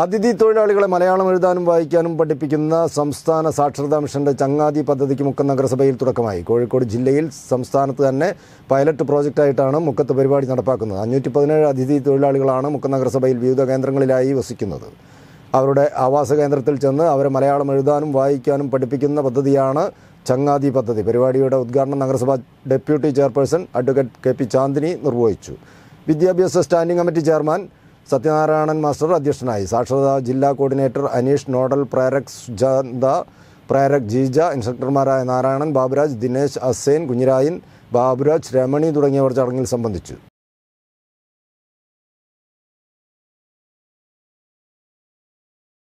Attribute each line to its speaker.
Speaker 1: അതിഥി തൊഴിലാളികളെ മലയാളം എഴുതാനും വായിക്കാനും പഠിപ്പിക്കുന്ന സംസ്ഥാന സാക്ഷരതാ മിഷന്റെ ചങ്ങാതി പദ്ധതിക്ക് മുക്കം നഗരസഭയിൽ തുടക്കമായി. കോഴിക്കോട് ജില്ലയിൽ സംസ്ഥാനത്ത് തന്നെ പൈലറ്റ് പ്രോജക്റ്റായിട്ടാണ് മുക്കത്ത് പരിപാടി നടപ്പാക്കുന്നത്. അഞ്ഞൂറ്റി പതിനേഴ് അതിഥി തൊഴിലാളികളാണ് മുക്കം നഗരസഭയിൽ വിവിധ കേന്ദ്രങ്ങളിലായി വസിക്കുന്നത്. അവരുടെ ആവാസ കേന്ദ്രത്തിൽ ചെന്ന് അവരെ മലയാളം എഴുതാനും വായിക്കാനും പഠിപ്പിക്കുന്ന പദ്ധതിയാണ് ചങ്ങാതി പദ്ധതി. പരിപാടിയുടെ ഉദ്ഘാടനം നഗരസഭാ deputy chairperson advocate K P Chandini നിർവഹിച്ചു. വിദ്യാഭ്യാസ standing committee chairman Sathyanarayanan master അധ്യക്ഷനായി. സാക്ഷരതാ ജില്ലാ കോർഡിനേറ്റർ അനീഷ് നോഡൽ പ്രേരക് സുജാന്ത പ്രേരക് ജീജ ഇൻസ്ട്രക്ടർമാരായ നാരായണൻ ബാബുരാജ് ദിനേശ് അസേൻ കുഞ്ഞിരായൻ ബാബുരാജ് രമണി തുടങ്ങിയവർ ചടങ്ങിൽ സംബന്ധിച്ചു.